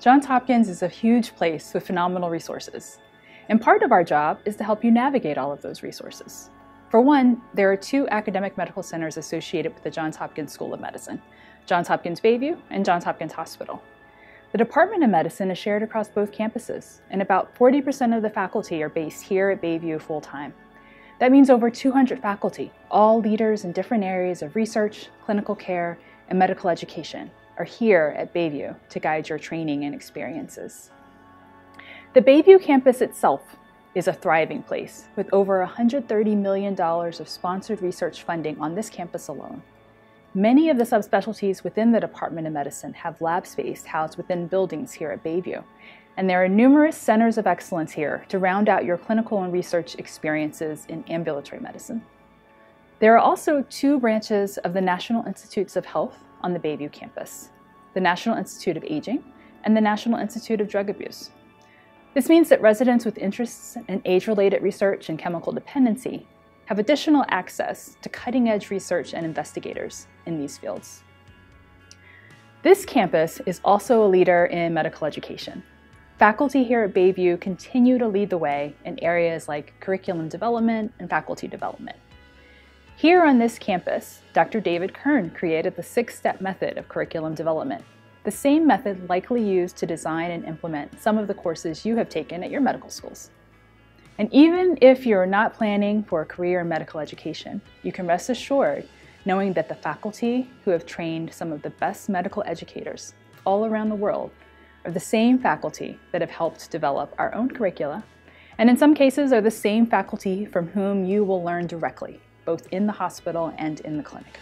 Johns Hopkins is a huge place with phenomenal resources. And part of our job is to help you navigate all of those resources. For one, there are two academic medical centers associated with the Johns Hopkins School of Medicine, Johns Hopkins Bayview and Johns Hopkins Hospital. The Department of Medicine is shared across both campuses, and about 40% of the faculty are based here at Bayview full-time. That means over 200 faculty, all leaders in different areas of research, clinical care, and medical education, are here at Bayview to guide your training and experiences. The Bayview campus itself is a thriving place with over $130 million of sponsored research funding on this campus alone. Many of the subspecialties within the Department of Medicine have lab space housed within buildings here at Bayview, and there are numerous centers of excellence here to round out your clinical and research experiences in ambulatory medicine. There are also two branches of the National Institutes of Health on the Bayview campus, the National Institute of Aging and the National Institute of Drug Abuse. This means that residents with interests in age-related research and chemical dependency have additional access to cutting-edge research and investigators in these fields. This campus is also a leader in medical education. Faculty here at Bayview continue to lead the way in areas like curriculum development and faculty development. Here on this campus, Dr. David Kern created the six-step method of curriculum development, the same method likely used to design and implement some of the courses you have taken at your medical schools. And even if you're not planning for a career in medical education, you can rest assured knowing that the faculty who have trained some of the best medical educators all around the world are the same faculty that have helped develop our own curricula, and in some cases are the same faculty from whom you will learn directly, both in the hospital and in the clinic.